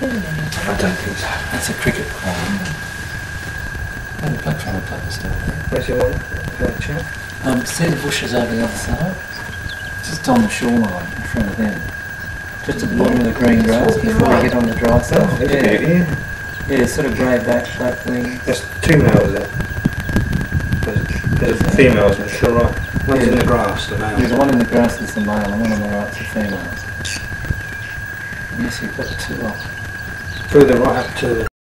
you doing anything? I don't think so. That's a cricket pond. Oh, the black trying to plug is still there. Where's your a chat? Um, see the bushes over the other side? Just on the shoreline in front of them. Just at the bottom of the green grass before we get on the dry Oh, stuff. Yeah, yeah. yeah, sort of grey back, black wings. There's two males there. There's, there's a female, isn't? Sure, right. One's in the grass, the male. There's one in the grass is the male and one on the right's the female. Yes, you've got two off. Right up to